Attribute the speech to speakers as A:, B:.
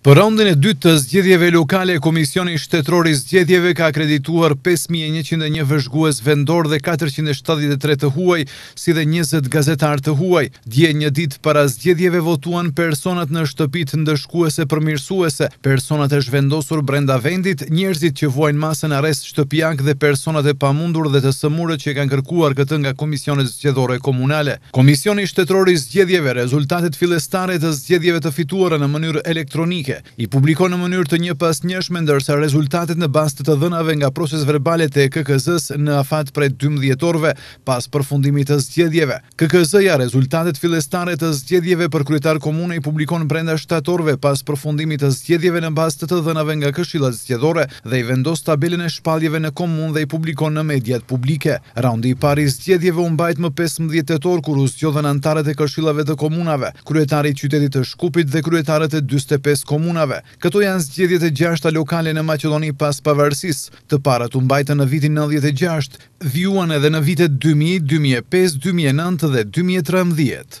A: Për raundin e dytë të zgjedhjeve lokale, Komisioni Shtetëror i Zgjedhjeve ka akredituar pesë mijë e njëqind e një vëzhgues vendorë dhe katërqind e shtatëdhjetë e tre të huaj, si dhe njëzet gazetarë të huaj. Dje, një ditë para zgjedhjeve, votuan personat në shtëpitë ndëshkuese-përmirësuese, personat e zhvendosur brenda vendit, njerëzit që vuajnë masën e shtëpiak dhe personat e pamundur dhe të sëmurët që e kanë kërkuar këtë nga Komisionet Zgjedhore Komunale. Komisioni Shtetëror i Zgjedhjeve rezultatet fillestare të zgjedhjeve të fituara në mënyrë elektronike i publikon në mënyrë të njëpasnjëshme ndërsa rezultatet në bazë të të dhënave nga procesverbalet e KKZ-së në afat prej dymbëdhjetë orëve Pas përfundimit të zgjedhjeve, KKZ-ja rezultatet fillestare të zgjedhjeve për kryetar komune i publikon brenda shtatë orëve pas përfundimit të zgjedhjeve në bazë të të dhënave nga këshillat zgjedhore dhe i vendos tabelën e shpalljeve në komunë dhe i publikon në mediat publike. Raundi i parë i zgjedhjeve u mbajt më pesëmbëdhjetë tetor kur u zgjodhën anëtarët e këshillave të komunave, kryetari i qytetit të Shkupit dhe kryetarët e dyzet e pesë komunave. Këto janë zgjedhjet e gjashta lokale në Maqedoni pas pavarësisë, të parat u mbajtën në vitin nëntëdhjetë e gjashtë, Vijuan edhe në vitet dy mijë, dy mijë e pesë, dy mijë e nëntë dhe dy mijë e trembëdhjetë.